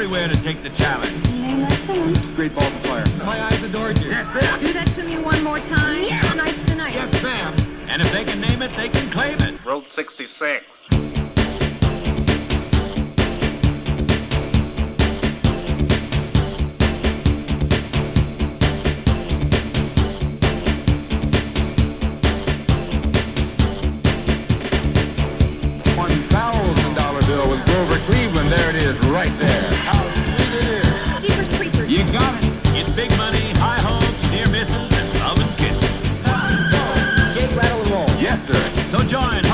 everywhere to take the challenge. Name that tune. Great ball of fire. My eyes adored you. That's it. Do that to me one more time. Yeah. Tonight's the night. Yes, ma'am. And if they can name it, they can claim it. Route 66. Is, right there. How sweet it is. Jeepers creepers. You got it. It's big money, high hopes, near misses, and love and kisses. Shake, rattle, and roll. Yes, sir. So join